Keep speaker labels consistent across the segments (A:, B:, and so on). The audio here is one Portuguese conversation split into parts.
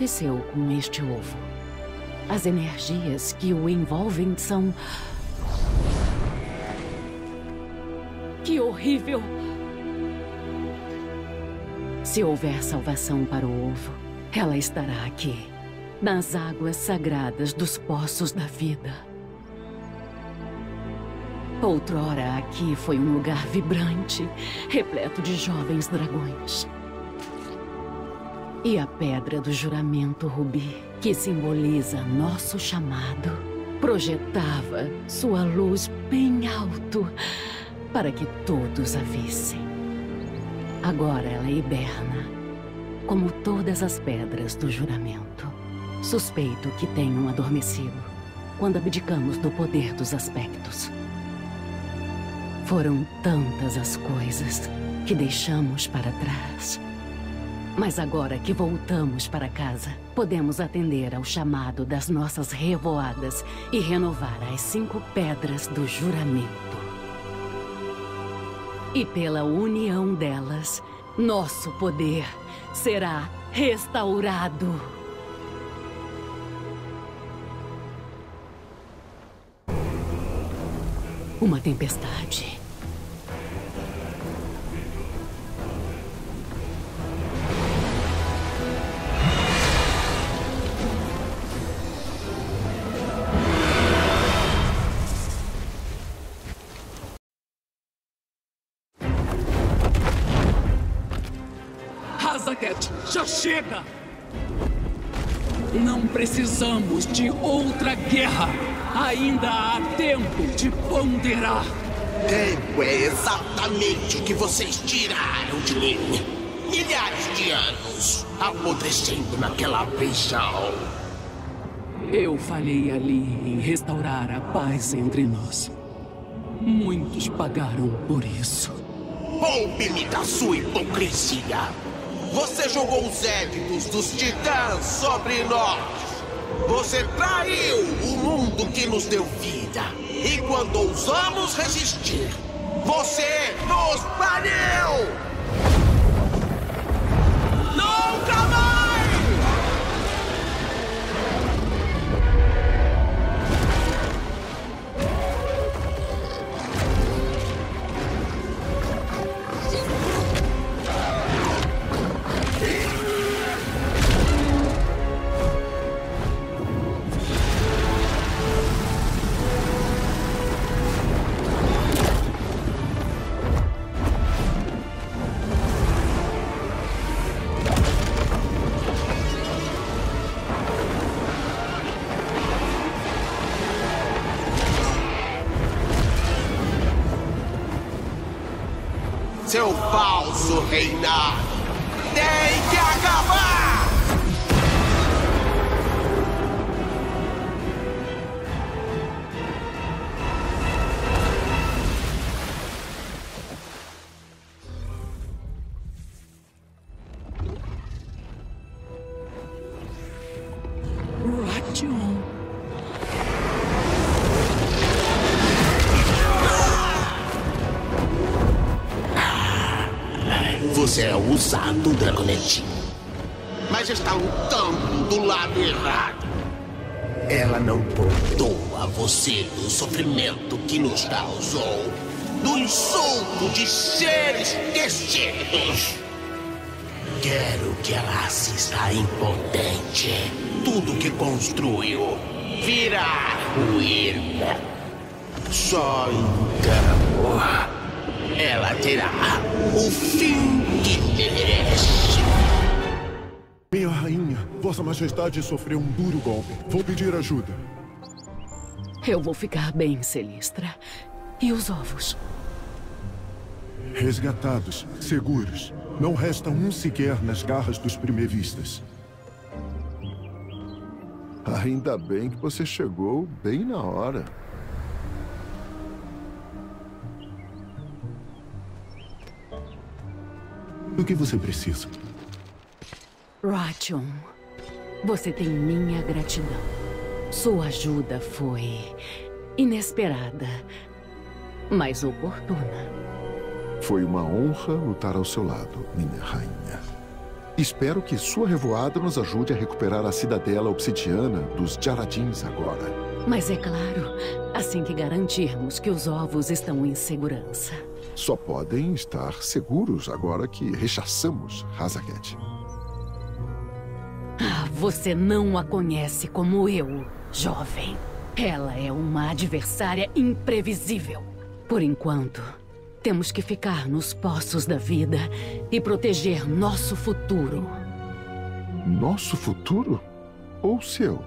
A: aconteceu com este ovo? As energias que o envolvem são. Que horrível! Se houver salvação para o ovo, ela estará aqui, nas águas sagradas dos poços da vida. Outrora aqui foi um lugar vibrante, repleto de jovens dragões. E a pedra do juramento rubi, que simboliza nosso chamado, projetava sua luz bem alto para que todos a vissem. Agora ela hiberna, como todas as pedras do juramento. Suspeito que tenham adormecido quando abdicamos do poder dos aspectos. Foram tantas as coisas que deixamos para trás mas agora que voltamos para casa, podemos atender ao chamado das nossas revoadas e renovar as cinco pedras do juramento. E pela união delas, nosso poder será restaurado. Uma tempestade
B: Já chega! Não precisamos de outra guerra. Ainda há tempo de ponderar.
C: Tempo é exatamente o que vocês tiraram de mim. Milhares de anos apodrecendo naquela prisão.
B: Eu falhei ali em restaurar a paz entre nós. Muitos pagaram por isso.
C: Poupe-me da sua hipocrisia. Você jogou os éditos dos titãs sobre nós. Você traiu o mundo que nos deu vida. E quando ousamos resistir, você nos baniu! Seu falso reinado tem que acabar! É usado, Dragonete. Mas está lutando do lado errado. Ela não poupou a você do sofrimento que nos causou. Do insulto de ser esquecidos. Quero que ela assista impotente. Tudo que construiu virá ruína. Só engano ela terá o fim que merece.
D: Minha rainha, Vossa Majestade sofreu um duro golpe. Vou pedir ajuda.
A: Eu vou ficar bem, Celistra. E os ovos?
D: Resgatados, seguros. Não resta um sequer nas garras dos primevistas.
E: Ainda bem que você chegou bem na hora.
D: Do que você precisa?
A: Ration, você tem minha gratidão. Sua ajuda foi inesperada, mas oportuna.
E: Foi uma honra lutar ao seu lado, minha rainha. Espero que sua revoada nos ajude a recuperar a cidadela obsidiana dos Jaradins agora.
A: Mas é claro, assim que garantirmos que os ovos estão em segurança.
E: Só podem estar seguros agora que rechaçamos Hazaket.
A: Ah, você não a conhece como eu, jovem. Ela é uma adversária imprevisível. Por enquanto, temos que ficar nos poços da vida e proteger nosso futuro.
E: Nosso futuro? Ou seu?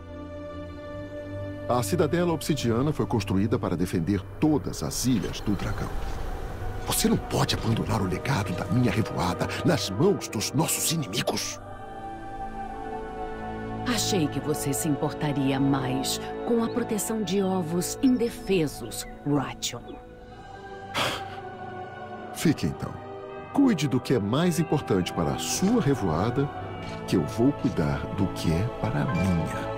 E: A Cidadela Obsidiana foi construída para defender todas as ilhas do dragão. Você não pode abandonar o legado da minha revoada nas mãos dos nossos inimigos.
A: Achei que você se importaria mais com a proteção de ovos indefesos, Ration.
E: Fique então. Cuide do que é mais importante para a sua revoada, que eu vou cuidar do que é para a minha.